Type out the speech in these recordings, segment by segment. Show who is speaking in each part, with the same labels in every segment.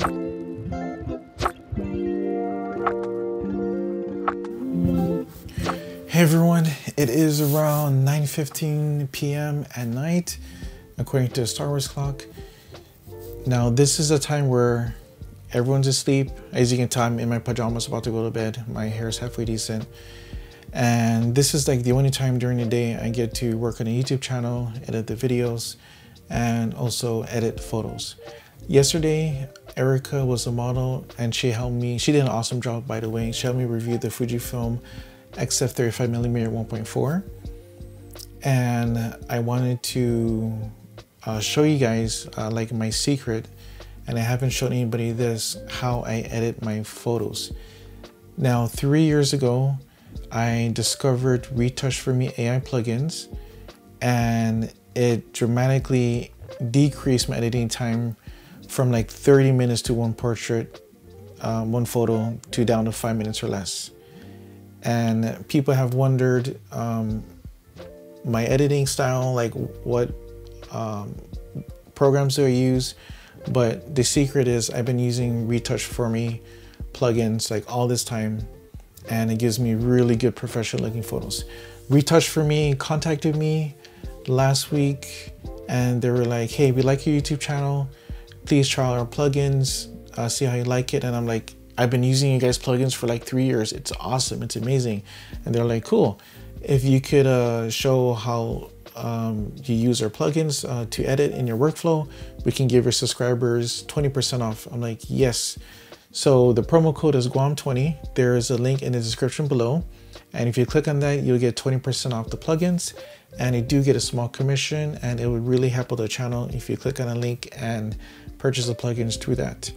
Speaker 1: Hey everyone, it is around 9.15 p.m. at night, according to the Star Wars clock. Now this is a time where everyone's asleep. As you can tell, I'm in my pajamas about to go to bed. My hair is halfway decent. And this is like the only time during the day I get to work on a YouTube channel, edit the videos, and also edit photos. Yesterday, Erica was a model and she helped me. She did an awesome job, by the way. She helped me review the Fujifilm XF35mm 1.4 and I wanted to uh, show you guys uh, like my secret and I haven't shown anybody this how I edit my photos. Now three years ago I discovered Retouch4Me AI plugins and it dramatically decreased my editing time from like 30 minutes to one portrait, um, one photo to down to five minutes or less and people have wondered um, my editing style, like what um, programs do I use. But the secret is I've been using Retouch4Me plugins like all this time, and it gives me really good professional looking photos. Retouch4Me contacted me last week, and they were like, "Hey, we like your YouTube channel. Please try our plugins, uh, see how you like it." And I'm like, I've been using you guys plugins for like three years. It's awesome. It's amazing. And they're like, cool. If you could uh, show how um, you use our plugins uh, to edit in your workflow, we can give your subscribers 20% off. I'm like, yes. So the promo code is Guam20. There is a link in the description below. And if you click on that, you'll get 20% off the plugins. And you do get a small commission and it would really help with the channel if you click on a link and purchase the plugins through that.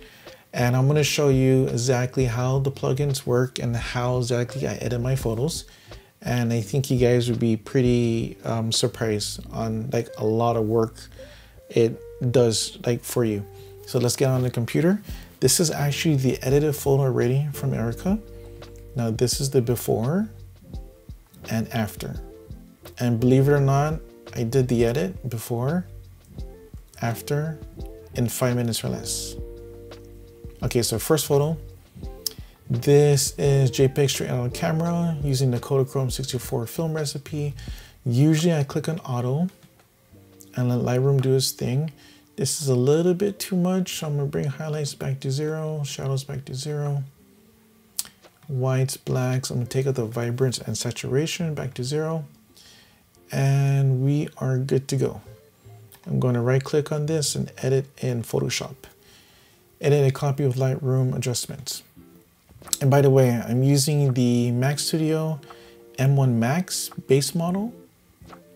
Speaker 1: And I'm going to show you exactly how the plugins work and how exactly I edit my photos. And I think you guys would be pretty um, surprised on like a lot of work it does like for you. So let's get on the computer. This is actually the edited photo already from Erica. Now this is the before and after and believe it or not I did the edit before after in five minutes or less Okay, so first photo. This is JPEG straight out of camera using the Kodachrome 64 film recipe. Usually I click on auto and let Lightroom do its thing. This is a little bit too much. So I'm gonna bring highlights back to zero, shadows back to zero, whites, blacks. I'm gonna take out the vibrance and saturation back to zero. And we are good to go. I'm going to right click on this and edit in Photoshop edit a copy of Lightroom adjustments. And by the way, I'm using the Mac Studio M1 Max base model.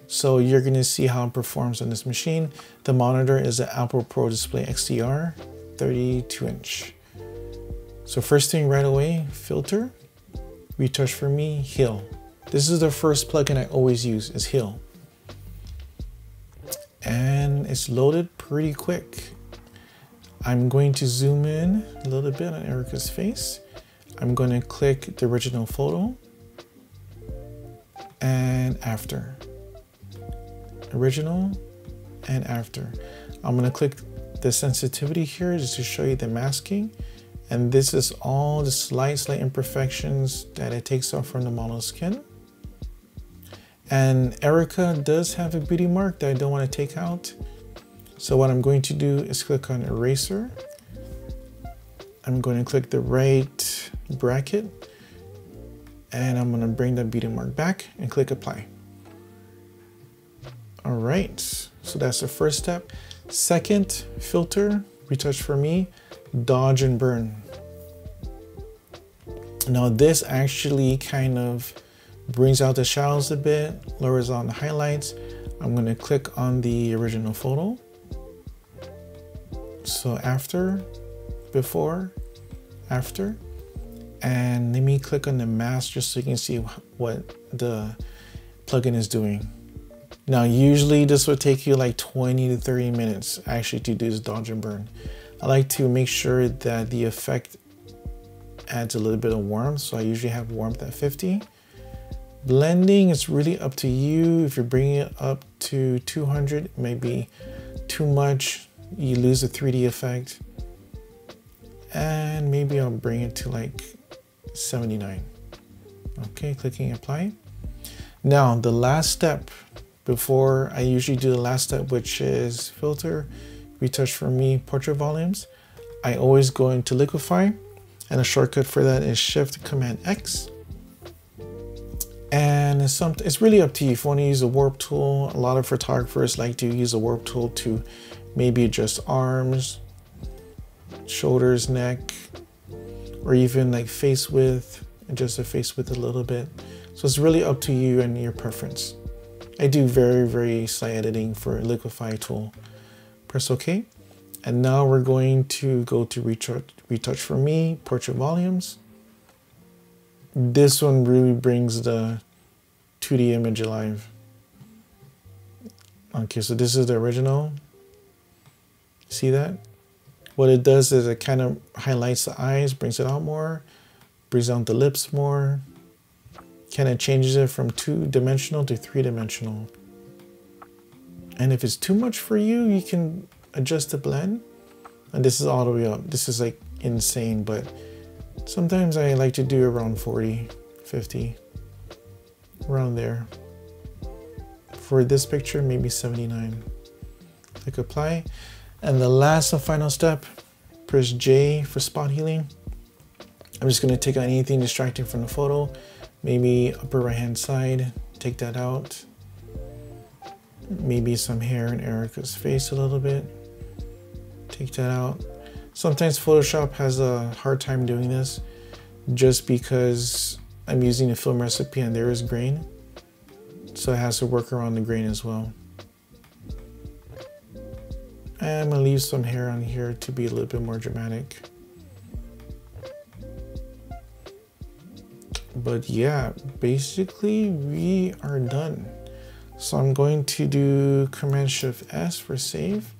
Speaker 1: So you're gonna see how it performs on this machine. The monitor is the Apple Pro Display XDR 32 inch. So first thing right away, filter, retouch for me, Heal. This is the first plugin I always use is Heal. And it's loaded pretty quick. I'm going to zoom in a little bit on Erica's face. I'm going to click the original photo and after. Original and after. I'm going to click the sensitivity here just to show you the masking. And this is all the slight, slight imperfections that it takes off from the model's skin. And Erica does have a beauty mark that I don't want to take out. So what I'm going to do is click on eraser. I'm going to click the right bracket and I'm going to bring that beauty mark back and click apply. All right, so that's the first step. Second, filter, retouch for me, dodge and burn. Now this actually kind of brings out the shadows a bit, lowers on the highlights. I'm gonna click on the original photo so after, before, after, and let me click on the mask just so you can see what the plugin is doing. Now, usually this would take you like 20 to 30 minutes actually to do this dodge and burn. I like to make sure that the effect adds a little bit of warmth. So I usually have warmth at 50. Blending is really up to you. If you're bringing it up to 200, maybe too much you lose the 3D effect. And maybe I'll bring it to like 79. Okay, clicking apply. Now the last step before I usually do the last step, which is filter, retouch for me, portrait volumes. I always go into liquify and a shortcut for that is shift command X. And it's, something, it's really up to you if you want to use a warp tool. A lot of photographers like to use a warp tool to maybe adjust arms, shoulders, neck, or even like face width, adjust the face width a little bit. So it's really up to you and your preference. I do very, very slight editing for Liquify tool. Press OK. And now we're going to go to retouch, retouch for me, portrait volumes. This one really brings the 2D image alive. Okay, so this is the original. See that? What it does is it kind of highlights the eyes, brings it out more, brings out the lips more, kind of changes it from two-dimensional to three-dimensional. And if it's too much for you, you can adjust the blend. And this is all the way up. This is like insane, but sometimes I like to do around 40, 50, around there. For this picture, maybe 79. Click apply. And the last and final step, press J for spot healing. I'm just gonna take out anything distracting from the photo maybe upper right hand side, take that out. Maybe some hair in Erica's face a little bit, take that out. Sometimes Photoshop has a hard time doing this just because I'm using a film recipe and there is grain. So it has to work around the grain as well. I'm gonna leave some hair on here to be a little bit more dramatic. but yeah, basically we are done. So I'm going to do Command Shift S for save,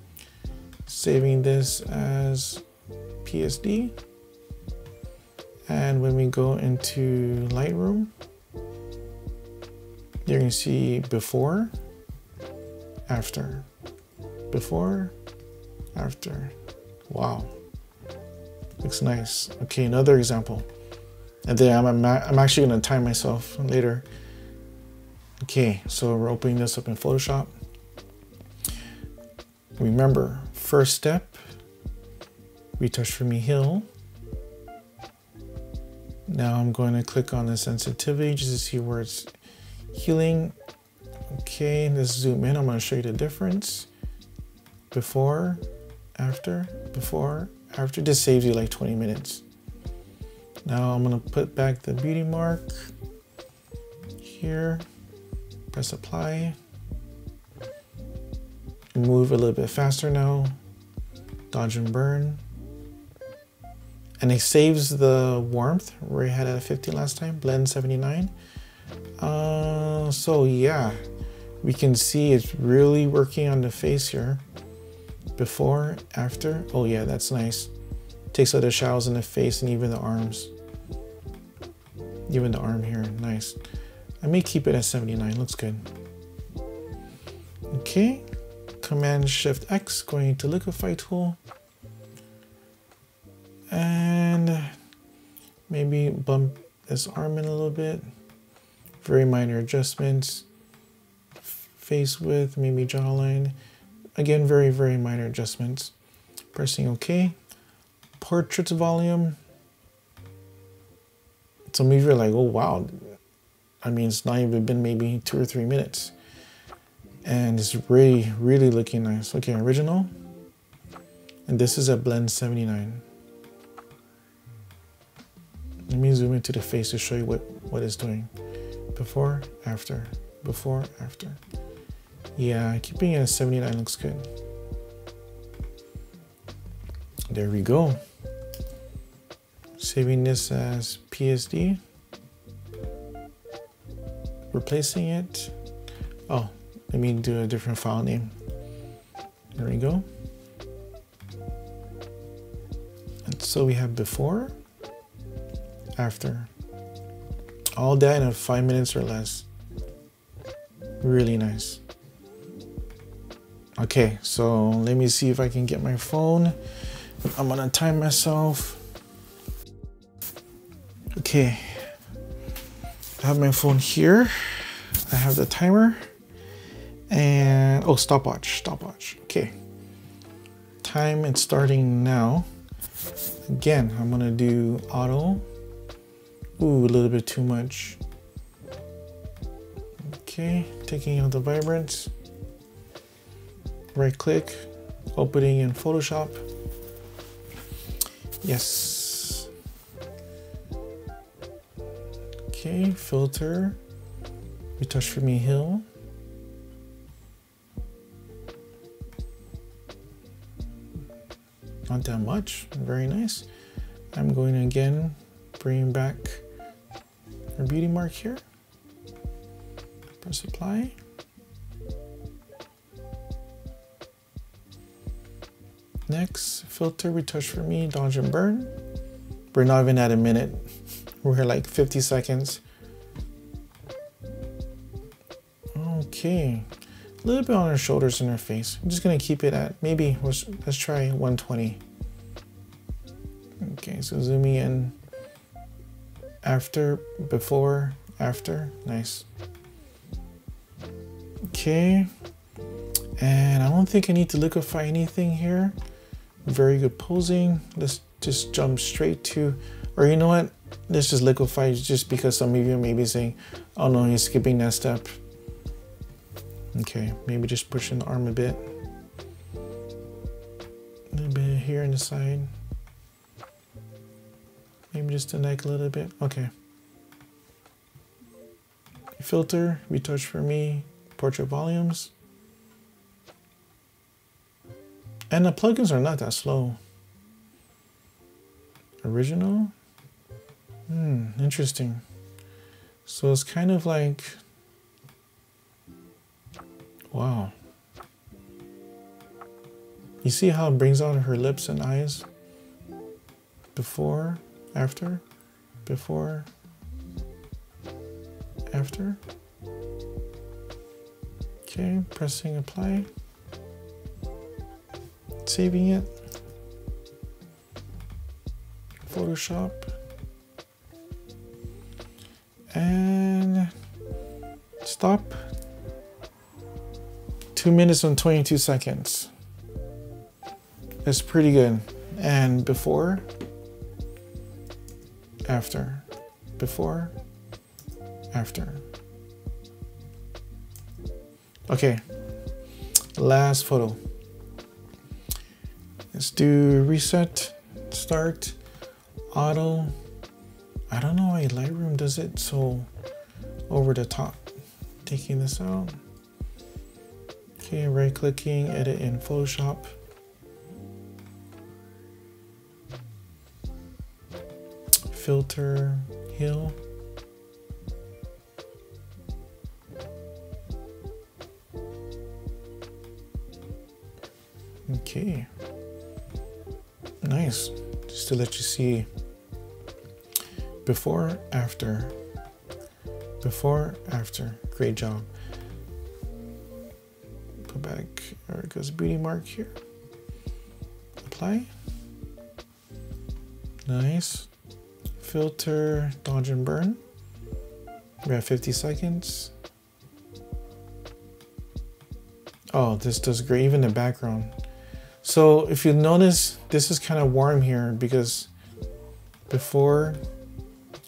Speaker 1: saving this as PSD. And when we go into Lightroom, you're gonna see before, after, before, after. Wow, looks nice. Okay, another example. And then I'm, I'm actually gonna time myself later. Okay, so we're opening this up in Photoshop. Remember, first step, retouch for me heal. Now I'm going to click on the sensitivity just to see where it's healing. Okay, let's zoom in. I'm going to show you the difference. Before, after, before, after. This saves you like 20 minutes. Now I'm gonna put back the beauty mark here, press apply, move a little bit faster now, dodge and burn. And it saves the warmth I had at 50 last time, blend 79. Uh, so yeah, we can see it's really working on the face here. Before, after, oh yeah, that's nice. Takes out the shadows in the face and even the arms. Even the arm here, nice. I may keep it at 79, looks good. Okay, Command Shift X, going to Liquify tool. And maybe bump this arm in a little bit. Very minor adjustments. Face width, maybe jawline. Again, very, very minor adjustments. Pressing OK. Portraits volume, some of you are like, oh, wow. I mean, it's not even been maybe two or three minutes. And it's really, really looking nice. Okay, original. And this is a blend 79. Let me zoom into the face to show you what, what it's doing. Before, after, before, after. Yeah, keeping it at 79 looks good. There we go saving this as PSD, replacing it. Oh, let me do a different file name. There we go. And so we have before, after. All that in five minutes or less. Really nice. Okay, so let me see if I can get my phone I'm gonna time myself. Okay, I have my phone here. I have the timer and oh, stopwatch, stopwatch. Okay, time it's starting now. Again, I'm gonna do auto. Ooh, a little bit too much. Okay, taking out the vibrance. Right click, opening in Photoshop. Yes. Okay, filter, retouch for me heal. Not that much, very nice. I'm going to again bring back our beauty mark here. Press apply. Next, filter retouch for me, dodge and burn. We're not even at a minute. We're here like 50 seconds. Okay, a little bit on her shoulders and her face. I'm just gonna keep it at maybe, let's, let's try 120. Okay, so zooming in after, before, after, nice. Okay, and I don't think I need to liquefy anything here. Very good posing. Let's just jump straight to, or you know what? Let's just liquefy just because some of you may be saying, oh no, he's skipping that step. Okay, maybe just pushing the arm a bit. A little bit here on the side. Maybe just the neck a little bit. Okay. Filter, retouch for me, portrait volumes. And the plugins are not that slow. Original? Hmm, interesting. So it's kind of like, wow. You see how it brings out her lips and eyes? Before, after, before, after. Okay, pressing apply saving it. Photoshop. And stop. Two minutes and 22 seconds. That's pretty good. And before, after, before, after. Okay, last photo. Let's do reset, start, auto. I don't know why Lightroom does it so over the top. Taking this out. Okay, right clicking, edit in Photoshop. Filter, heal. Okay. Nice. Just to let you see before after. Before after. Great job. Put back goes beauty mark here. Apply. Nice filter dodge and burn we have 50 seconds oh this does great even the background so if you notice, this is kind of warm here because before,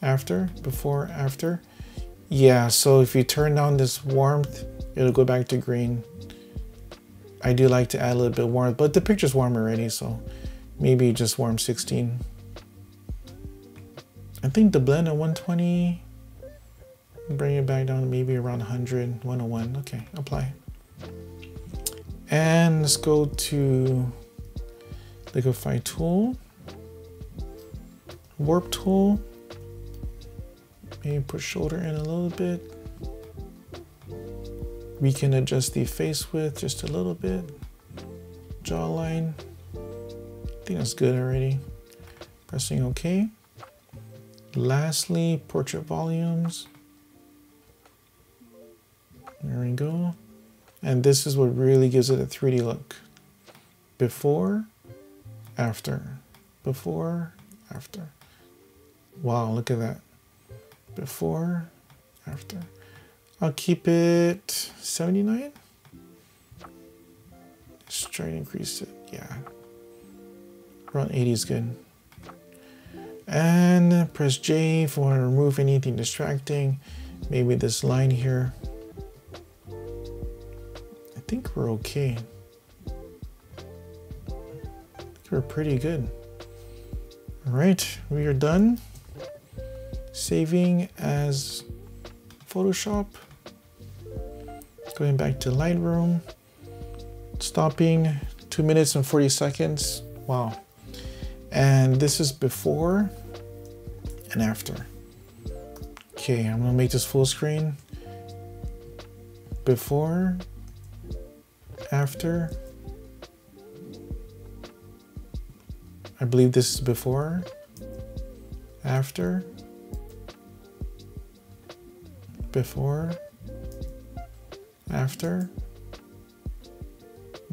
Speaker 1: after, before, after. Yeah, so if you turn down this warmth, it'll go back to green. I do like to add a little bit warmth, but the picture's warm already, so maybe just warm 16. I think the blend at 120, bring it back down to maybe around 100, 101. Okay, apply. And let's go to liquify tool, warp tool, maybe put shoulder in a little bit. We can adjust the face width just a little bit. Jawline, I think that's good already. Pressing OK. Lastly, portrait volumes. There we go. And this is what really gives it a 3D look. Before, after, before, after. Wow, look at that. Before, after. I'll keep it 79. Let's try to increase it. Yeah. Around 80 is good. And press J if you want to remove anything distracting. Maybe this line here. I think we're okay. We're pretty good. All right, we are done. Saving as Photoshop. Going back to Lightroom. Stopping two minutes and 40 seconds. Wow. And this is before and after. Okay, I'm gonna make this full screen. Before, after. I believe this is before, after, before, after,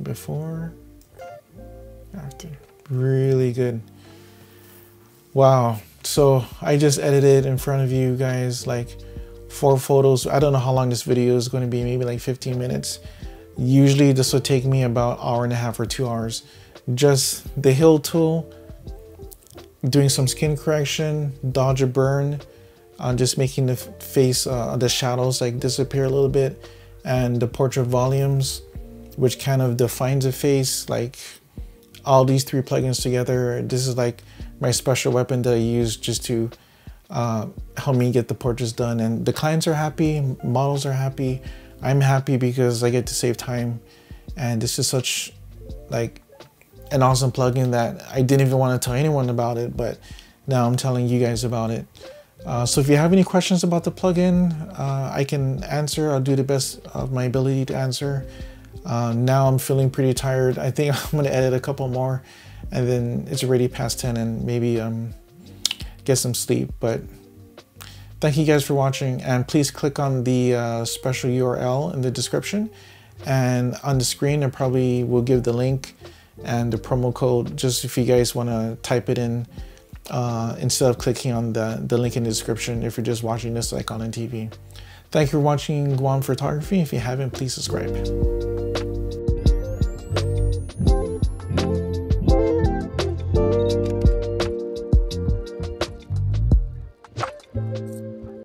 Speaker 1: before, after. Really good. Wow. So I just edited in front of you guys like four photos. I don't know how long this video is going to be, maybe like 15 minutes. Usually this will take me about hour and a half or two hours. Just the heal tool doing some skin correction, dodge a burn, uh, just making the face, uh, the shadows like disappear a little bit, and the portrait volumes, which kind of defines the face, like all these three plugins together. This is like my special weapon that I use just to uh, help me get the portraits done. And the clients are happy, models are happy. I'm happy because I get to save time. And this is such like an awesome plugin that I didn't even want to tell anyone about it, but now I'm telling you guys about it. Uh, so if you have any questions about the plugin, uh, I can answer. I'll do the best of my ability to answer. Uh, now I'm feeling pretty tired. I think I'm gonna edit a couple more and then it's already past 10 and maybe um, get some sleep. But thank you guys for watching and please click on the uh, special URL in the description and on the screen I probably will give the link and the promo code just if you guys want to type it in uh, instead of clicking on the, the link in the description if you're just watching this like on TV. Thank you for watching Guam Photography. If you haven't, please subscribe.